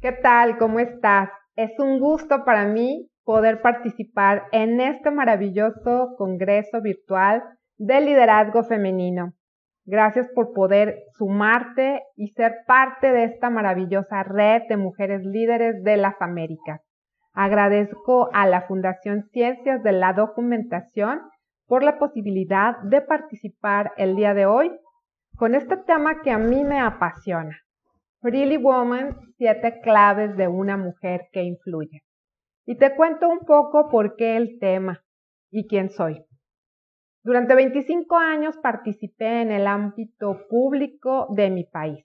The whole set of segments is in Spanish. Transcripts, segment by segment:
¿Qué tal? ¿Cómo estás? Es un gusto para mí poder participar en este maravilloso congreso virtual de liderazgo femenino. Gracias por poder sumarte y ser parte de esta maravillosa red de mujeres líderes de las Américas. Agradezco a la Fundación Ciencias de la Documentación por la posibilidad de participar el día de hoy con este tema que a mí me apasiona. Freely Woman, siete claves de una mujer que influye. Y te cuento un poco por qué el tema y quién soy. Durante 25 años participé en el ámbito público de mi país.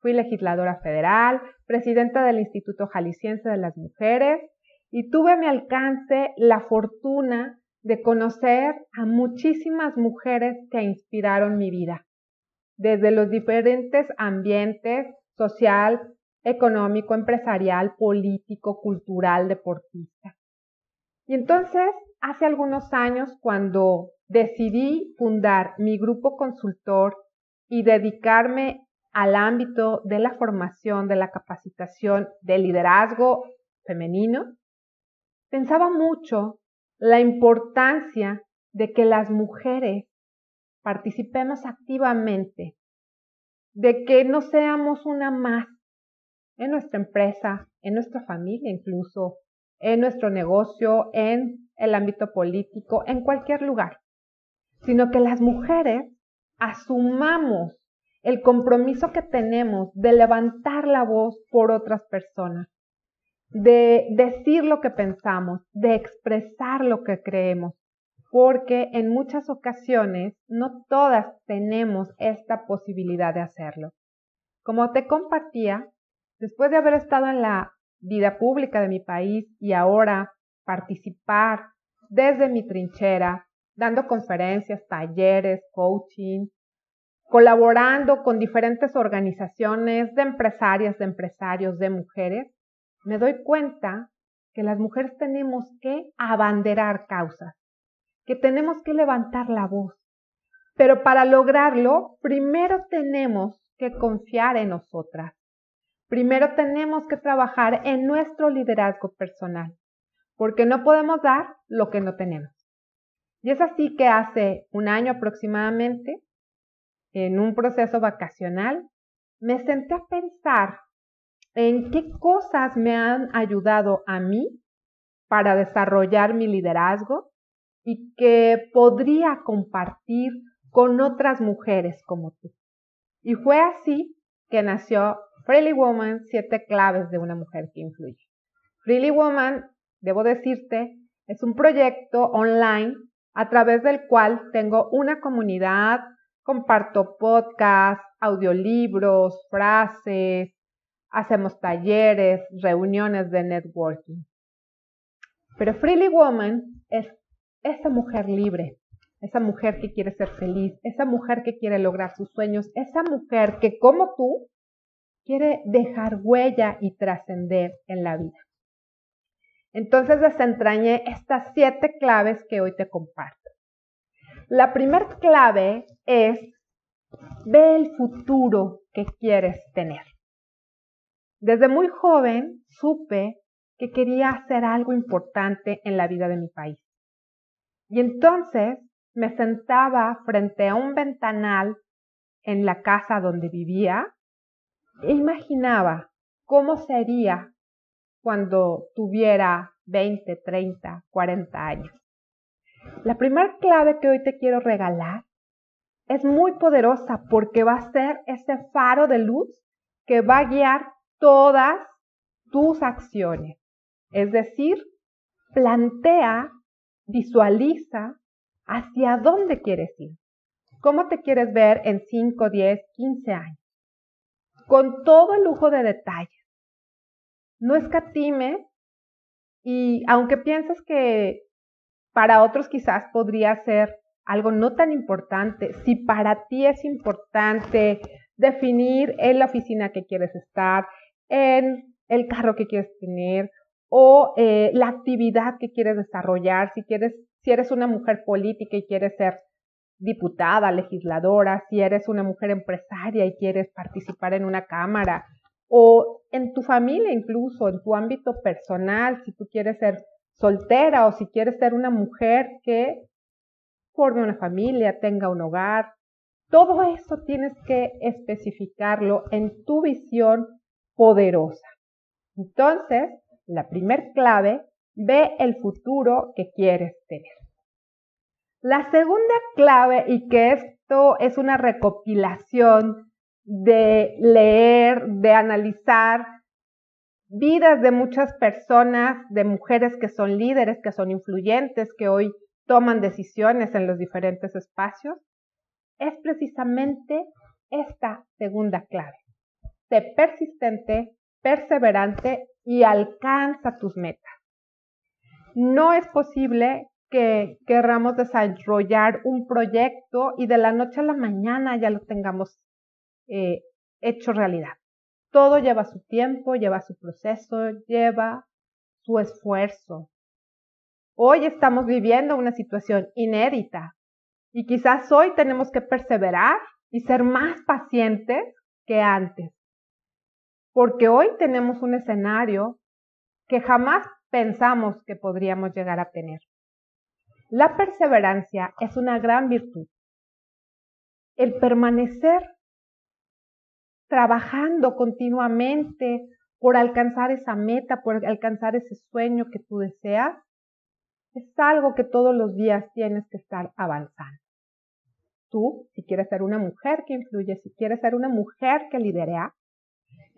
Fui legisladora federal, presidenta del Instituto Jalisciense de las Mujeres y tuve a mi alcance la fortuna de conocer a muchísimas mujeres que inspiraron mi vida, desde los diferentes ambientes social, económico, empresarial, político, cultural, deportista. Y entonces, hace algunos años, cuando decidí fundar mi grupo consultor y dedicarme al ámbito de la formación, de la capacitación de liderazgo femenino, pensaba mucho la importancia de que las mujeres participemos activamente, de que no seamos una más en nuestra empresa, en nuestra familia incluso, en nuestro negocio, en el ámbito político, en cualquier lugar, sino que las mujeres asumamos el compromiso que tenemos de levantar la voz por otras personas, de decir lo que pensamos, de expresar lo que creemos, porque en muchas ocasiones no todas tenemos esta posibilidad de hacerlo. Como te compartía, después de haber estado en la vida pública de mi país y ahora participar desde mi trinchera, dando conferencias, talleres, coaching, colaborando con diferentes organizaciones de empresarias, de empresarios, de mujeres, me doy cuenta que las mujeres tenemos que abanderar causas, que tenemos que levantar la voz. Pero para lograrlo, primero tenemos que confiar en nosotras. Primero tenemos que trabajar en nuestro liderazgo personal, porque no podemos dar lo que no tenemos. Y es así que hace un año aproximadamente, en un proceso vacacional, me senté a pensar en qué cosas me han ayudado a mí para desarrollar mi liderazgo y que podría compartir con otras mujeres como tú. Y fue así que nació Freely Woman, siete claves de una mujer que influye. Freely Woman, debo decirte, es un proyecto online a través del cual tengo una comunidad, comparto podcasts, audiolibros, frases, hacemos talleres, reuniones de networking. Pero Freely Woman es esa mujer libre, esa mujer que quiere ser feliz, esa mujer que quiere lograr sus sueños, esa mujer que como tú quiere dejar huella y trascender en la vida. Entonces desentrañé estas siete claves que hoy te comparto. La primera clave es ve el futuro que quieres tener. Desde muy joven supe que quería hacer algo importante en la vida de mi país. Y entonces me sentaba frente a un ventanal en la casa donde vivía e imaginaba cómo sería cuando tuviera 20, 30, 40 años. La primera clave que hoy te quiero regalar es muy poderosa porque va a ser ese faro de luz que va a guiar todas tus acciones. Es decir, plantea, visualiza hacia dónde quieres ir. ¿Cómo te quieres ver en 5, 10, 15 años? Con todo el lujo de detalles. No escatime y aunque pienses que para otros quizás podría ser algo no tan importante, si para ti es importante definir en la oficina que quieres estar, en el carro que quieres tener o eh, la actividad que quieres desarrollar, si quieres, si eres una mujer política y quieres ser diputada, legisladora, si eres una mujer empresaria y quieres participar en una cámara, o en tu familia incluso, en tu ámbito personal, si tú quieres ser soltera o si quieres ser una mujer que forme una familia, tenga un hogar. Todo eso tienes que especificarlo en tu visión poderosa. Entonces, la primer clave, ve el futuro que quieres tener. La segunda clave, y que esto es una recopilación de leer, de analizar vidas de muchas personas, de mujeres que son líderes, que son influyentes, que hoy toman decisiones en los diferentes espacios, es precisamente esta segunda clave. Sé persistente, perseverante y alcanza tus metas. No es posible que querramos desarrollar un proyecto y de la noche a la mañana ya lo tengamos eh, hecho realidad. Todo lleva su tiempo, lleva su proceso, lleva su esfuerzo. Hoy estamos viviendo una situación inédita y quizás hoy tenemos que perseverar y ser más pacientes que antes. Porque hoy tenemos un escenario que jamás pensamos que podríamos llegar a tener. La perseverancia es una gran virtud. El permanecer trabajando continuamente por alcanzar esa meta, por alcanzar ese sueño que tú deseas, es algo que todos los días tienes que estar avanzando. Tú, si quieres ser una mujer que influye, si quieres ser una mujer que lidera,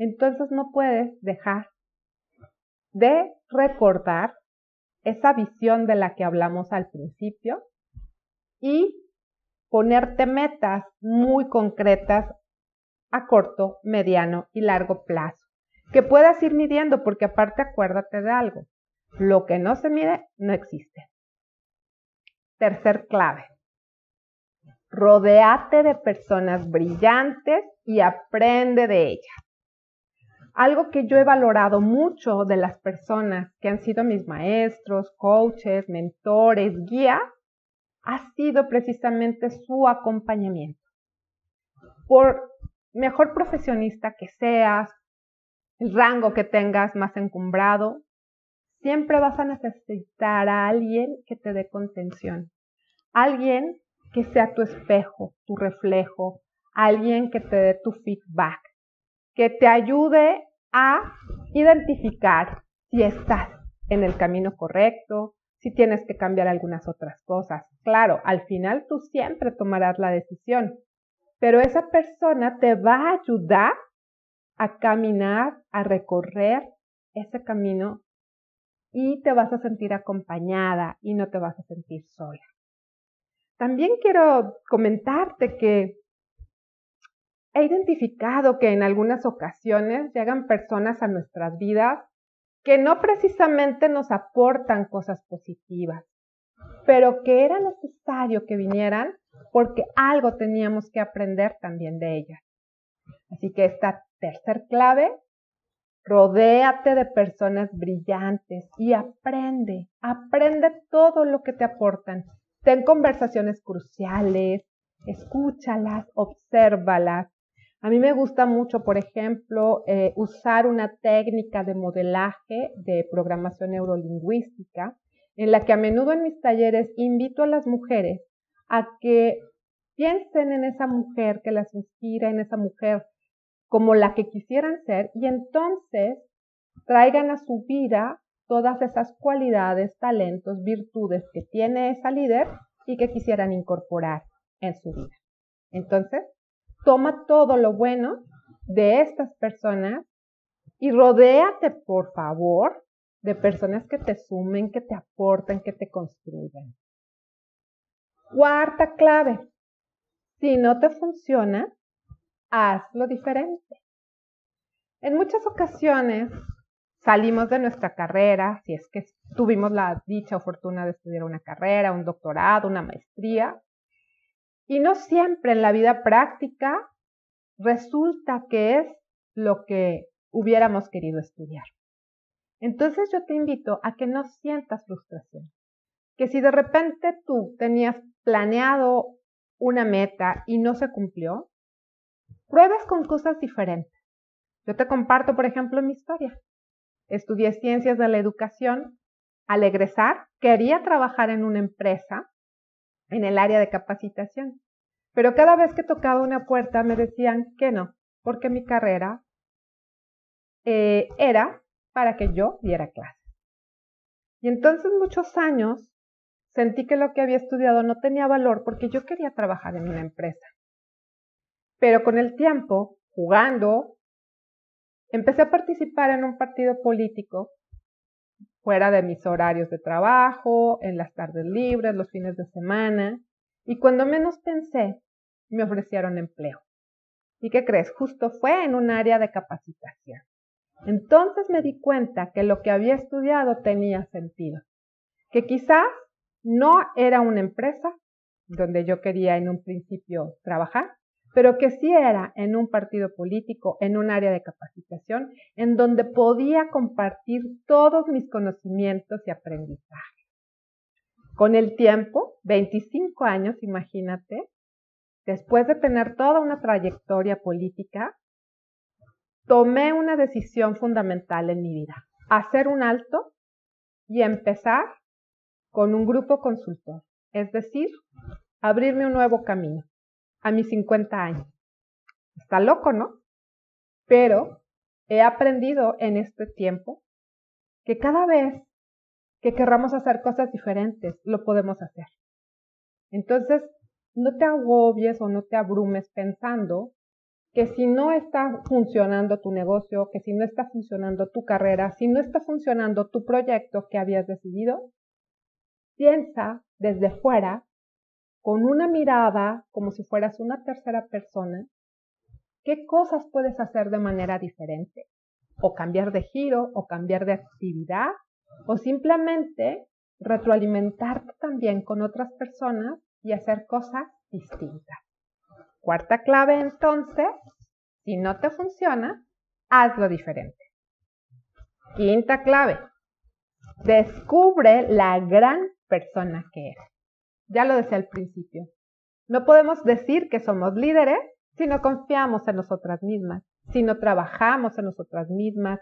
entonces no puedes dejar de recordar esa visión de la que hablamos al principio y ponerte metas muy concretas a corto, mediano y largo plazo, que puedas ir midiendo, porque aparte acuérdate de algo, lo que no se mide no existe. Tercer clave, rodéate de personas brillantes y aprende de ellas. Algo que yo he valorado mucho de las personas que han sido mis maestros, coaches, mentores, guías, ha sido precisamente su acompañamiento. Por mejor profesionista que seas, el rango que tengas más encumbrado, siempre vas a necesitar a alguien que te dé contención, alguien que sea tu espejo, tu reflejo, alguien que te dé tu feedback, que te ayude a identificar si estás en el camino correcto, si tienes que cambiar algunas otras cosas. Claro, al final tú siempre tomarás la decisión, pero esa persona te va a ayudar a caminar, a recorrer ese camino y te vas a sentir acompañada y no te vas a sentir sola. También quiero comentarte que he identificado que en algunas ocasiones llegan personas a nuestras vidas que no precisamente nos aportan cosas positivas, pero que era necesario que vinieran porque algo teníamos que aprender también de ellas. Así que esta tercer clave, rodéate de personas brillantes y aprende, aprende todo lo que te aportan. Ten conversaciones cruciales, escúchalas, obsérvalas, a mí me gusta mucho, por ejemplo, eh, usar una técnica de modelaje de programación neurolingüística, en la que a menudo en mis talleres invito a las mujeres a que piensen en esa mujer que las inspira, en esa mujer como la que quisieran ser, y entonces traigan a su vida todas esas cualidades, talentos, virtudes que tiene esa líder y que quisieran incorporar en su vida. Entonces, toma todo lo bueno de estas personas y rodéate, por favor, de personas que te sumen, que te aporten, que te construyan. Cuarta clave. Si no te funciona, hazlo diferente. En muchas ocasiones salimos de nuestra carrera, si es que tuvimos la dicha o fortuna de estudiar una carrera, un doctorado, una maestría, y no siempre en la vida práctica resulta que es lo que hubiéramos querido estudiar. Entonces yo te invito a que no sientas frustración. Que si de repente tú tenías planeado una meta y no se cumplió, pruebes con cosas diferentes. Yo te comparto, por ejemplo, mi historia. Estudié ciencias de la educación. Al egresar, quería trabajar en una empresa en el área de capacitación. Pero cada vez que tocaba una puerta me decían que no, porque mi carrera eh, era para que yo diera clases. Y entonces muchos años sentí que lo que había estudiado no tenía valor porque yo quería trabajar en una empresa. Pero con el tiempo, jugando, empecé a participar en un partido político fuera de mis horarios de trabajo, en las tardes libres, los fines de semana, y cuando menos pensé, me ofrecieron empleo. ¿Y qué crees? Justo fue en un área de capacitación. Entonces me di cuenta que lo que había estudiado tenía sentido, que quizás no era una empresa donde yo quería en un principio trabajar, pero que sí era en un partido político, en un área de capacitación, en donde podía compartir todos mis conocimientos y aprendizaje. Con el tiempo, 25 años, imagínate, después de tener toda una trayectoria política, tomé una decisión fundamental en mi vida, hacer un alto y empezar con un grupo consultor, es decir, abrirme un nuevo camino a mis 50 años. Está loco, ¿no? Pero he aprendido en este tiempo que cada vez que querramos hacer cosas diferentes, lo podemos hacer. Entonces, no te agobies o no te abrumes pensando que si no está funcionando tu negocio, que si no está funcionando tu carrera, si no está funcionando tu proyecto que habías decidido, piensa desde fuera, con una mirada como si fueras una tercera persona, qué cosas puedes hacer de manera diferente, o cambiar de giro, o cambiar de actividad, o simplemente retroalimentarte también con otras personas y hacer cosas distintas. Cuarta clave entonces, si no te funciona, hazlo diferente. Quinta clave, descubre la gran persona que eres. Ya lo decía al principio. No podemos decir que somos líderes si no confiamos en nosotras mismas, si no trabajamos en nosotras mismas,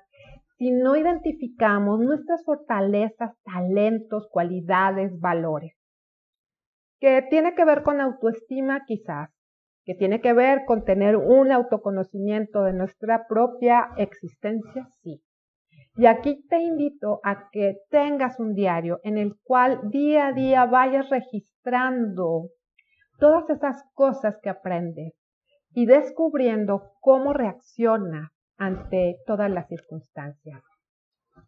si no identificamos nuestras fortalezas, talentos, cualidades, valores. Que tiene que ver con autoestima quizás, que tiene que ver con tener un autoconocimiento de nuestra propia existencia, sí. Y aquí te invito a que tengas un diario en el cual día a día vayas registrando todas esas cosas que aprendes y descubriendo cómo reaccionas ante todas las circunstancias.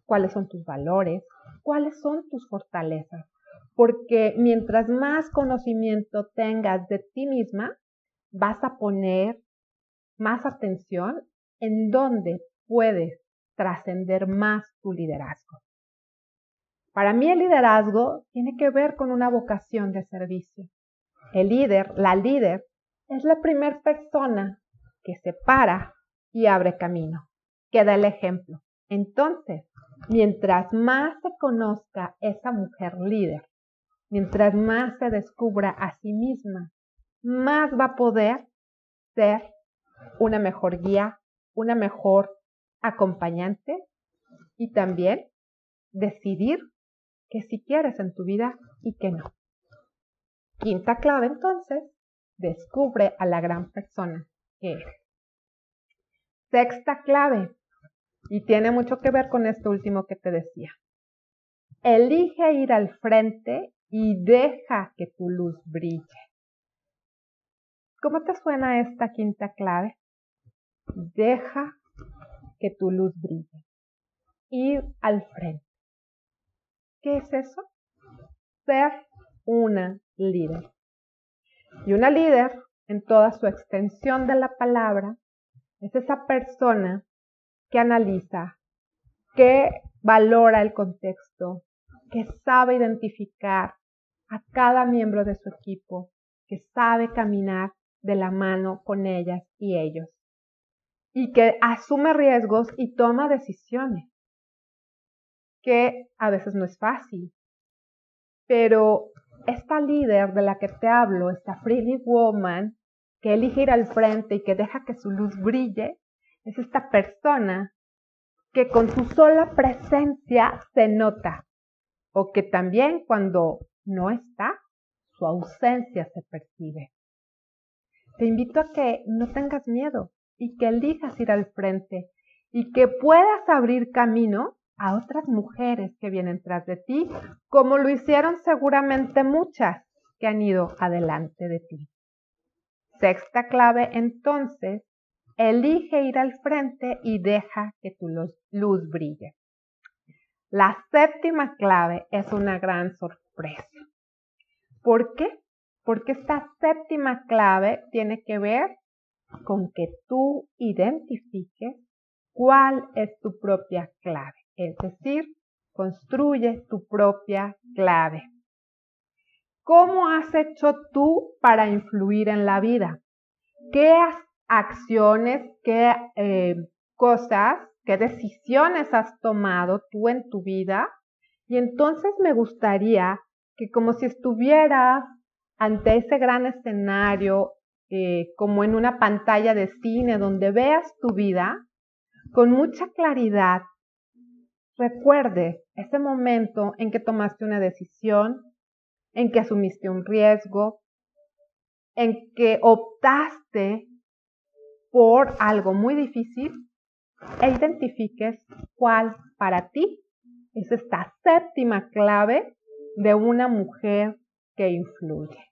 ¿Cuáles son tus valores? ¿Cuáles son tus fortalezas? Porque mientras más conocimiento tengas de ti misma, vas a poner más atención en dónde puedes trascender más tu liderazgo. Para mí el liderazgo tiene que ver con una vocación de servicio. El líder, la líder, es la primera persona que se para y abre camino, que da el ejemplo. Entonces, mientras más se conozca esa mujer líder, mientras más se descubra a sí misma, más va a poder ser una mejor guía, una mejor acompañante y también decidir qué si quieres en tu vida y qué no. Quinta clave entonces, descubre a la gran persona que. Sexta clave, y tiene mucho que ver con esto último que te decía. Elige ir al frente y deja que tu luz brille. ¿Cómo te suena esta quinta clave? Deja que tu luz brille. Ir al frente. ¿Qué es eso? Ser una líder. Y una líder, en toda su extensión de la palabra, es esa persona que analiza, que valora el contexto, que sabe identificar a cada miembro de su equipo, que sabe caminar de la mano con ellas y ellos. Y que asume riesgos y toma decisiones, que a veces no es fácil. Pero esta líder de la que te hablo, esta Freely Woman, que elige ir al frente y que deja que su luz brille, es esta persona que con su sola presencia se nota o que también cuando no está, su ausencia se percibe. Te invito a que no tengas miedo y que elijas ir al frente y que puedas abrir camino a otras mujeres que vienen tras de ti, como lo hicieron seguramente muchas que han ido adelante de ti. Sexta clave, entonces, elige ir al frente y deja que tu luz brille. La séptima clave es una gran sorpresa. ¿Por qué? Porque esta séptima clave tiene que ver con que tú identifiques cuál es tu propia clave. Es decir, construye tu propia clave. ¿Cómo has hecho tú para influir en la vida? ¿Qué acciones, qué eh, cosas, qué decisiones has tomado tú en tu vida? Y entonces me gustaría que como si estuvieras ante ese gran escenario, eh, como en una pantalla de cine donde veas tu vida, con mucha claridad, recuerdes ese momento en que tomaste una decisión, en que asumiste un riesgo, en que optaste por algo muy difícil e identifiques cuál para ti es esta séptima clave de una mujer que influye.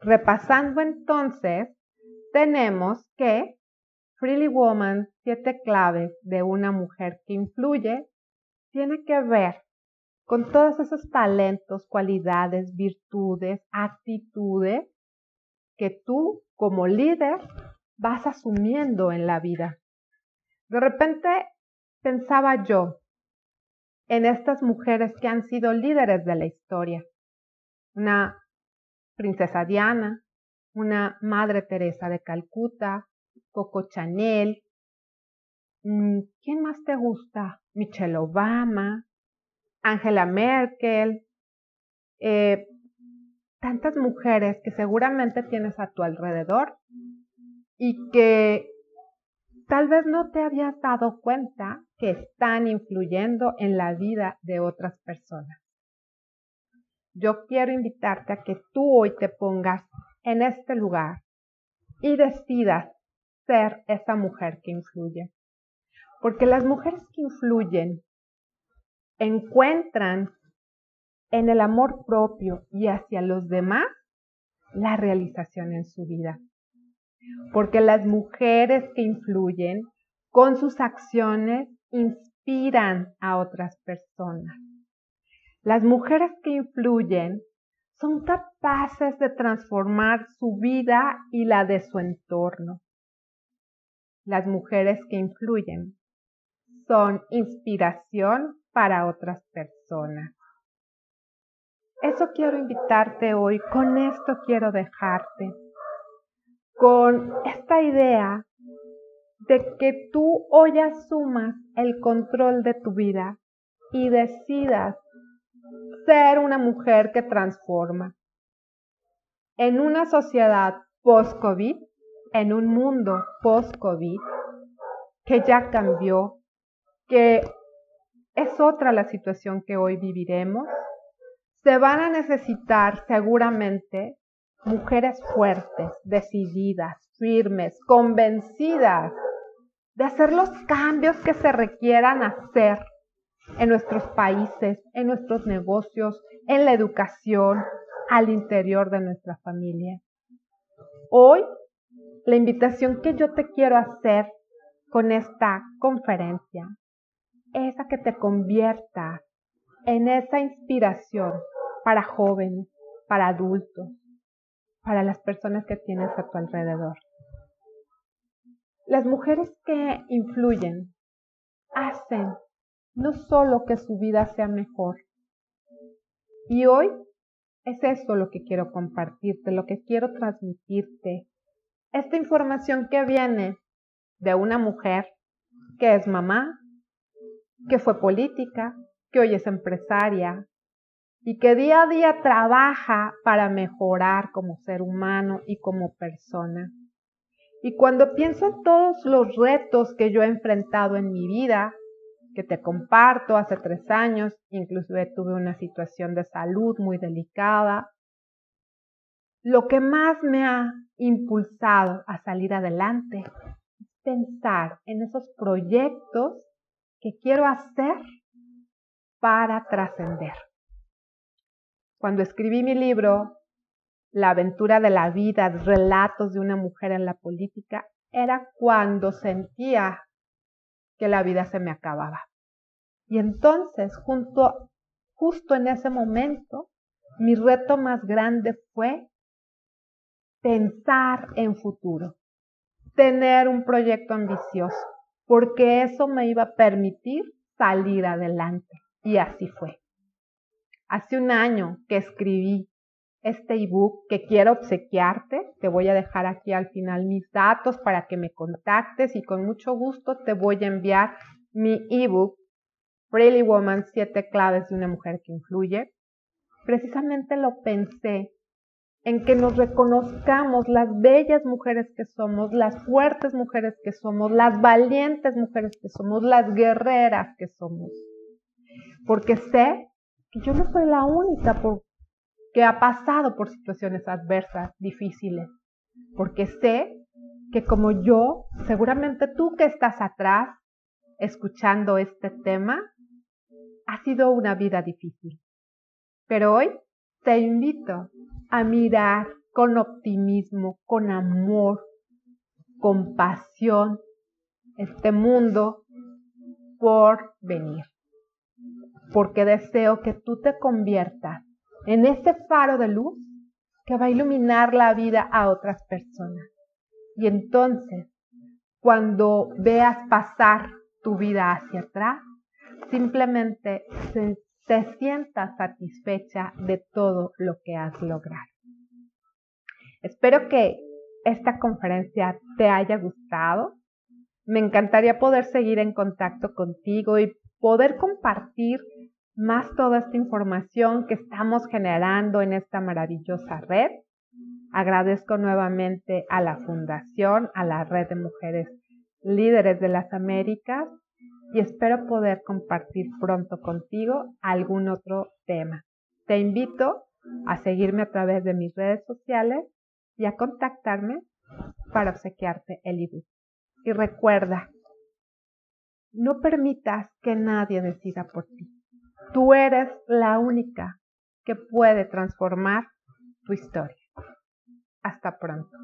Repasando entonces, tenemos que Freely Woman, siete claves de una mujer que influye, tiene que ver con todos esos talentos, cualidades, virtudes, actitudes que tú como líder vas asumiendo en la vida. De repente pensaba yo en estas mujeres que han sido líderes de la historia. Una princesa Diana, una Madre Teresa de Calcuta, Coco Chanel. Mm, ¿Quién más te gusta? Michelle Obama, Angela Merkel, eh, tantas mujeres que seguramente tienes a tu alrededor y que tal vez no te habías dado cuenta que están influyendo en la vida de otras personas. Yo quiero invitarte a que tú hoy te pongas en este lugar y decidas ser esa mujer que influye. Porque las mujeres que influyen encuentran en el amor propio y hacia los demás la realización en su vida. Porque las mujeres que influyen con sus acciones inspiran a otras personas. Las mujeres que influyen son capaces de transformar su vida y la de su entorno. Las mujeres que influyen son inspiración para otras personas. Eso quiero invitarte hoy, con esto quiero dejarte, con esta idea de que tú hoy asumas el control de tu vida y decidas ser una mujer que transforma. En una sociedad post-COVID, en un mundo post-COVID, que ya cambió, que es otra la situación que hoy viviremos, se van a necesitar seguramente mujeres fuertes, decididas, firmes, convencidas de hacer los cambios que se requieran hacer en nuestros países, en nuestros negocios, en la educación, al interior de nuestra familia. Hoy, la invitación que yo te quiero hacer con esta conferencia es a que te convierta en esa inspiración para jóvenes, para adultos, para las personas que tienes a tu alrededor. Las mujeres que influyen hacen no solo que su vida sea mejor. Y hoy es eso lo que quiero compartirte, lo que quiero transmitirte. Esta información que viene de una mujer que es mamá, que fue política, que hoy es empresaria y que día a día trabaja para mejorar como ser humano y como persona. Y cuando pienso en todos los retos que yo he enfrentado en mi vida, que te comparto hace tres años, inclusive tuve una situación de salud muy delicada, lo que más me ha impulsado a salir adelante es pensar en esos proyectos que quiero hacer para trascender. Cuando escribí mi libro, La aventura de la vida, relatos de una mujer en la política, era cuando sentía que la vida se me acababa. Y entonces, junto, justo en ese momento, mi reto más grande fue pensar en futuro, tener un proyecto ambicioso, porque eso me iba a permitir salir adelante. Y así fue. Hace un año que escribí este ebook que quiero obsequiarte. Te voy a dejar aquí al final mis datos para que me contactes y con mucho gusto te voy a enviar mi ebook Really Woman, siete claves de una mujer que influye. Precisamente lo pensé en que nos reconozcamos las bellas mujeres que somos, las fuertes mujeres que somos, las valientes mujeres que somos, las guerreras que somos. Porque sé que yo no soy la única que ha pasado por situaciones adversas, difíciles. Porque sé que como yo, seguramente tú que estás atrás escuchando este tema, ha sido una vida difícil. Pero hoy te invito a mirar con optimismo, con amor, con pasión este mundo por venir. Porque deseo que tú te conviertas en ese faro de luz que va a iluminar la vida a otras personas. Y entonces, cuando veas pasar tu vida hacia atrás, simplemente te sientas satisfecha de todo lo que has logrado. Espero que esta conferencia te haya gustado. Me encantaría poder seguir en contacto contigo y poder compartir más toda esta información que estamos generando en esta maravillosa red. Agradezco nuevamente a la Fundación, a la Red de Mujeres Líderes de las Américas y espero poder compartir pronto contigo algún otro tema. Te invito a seguirme a través de mis redes sociales y a contactarme para obsequiarte el ebook. Y recuerda, no permitas que nadie decida por ti. Tú eres la única que puede transformar tu historia. Hasta pronto.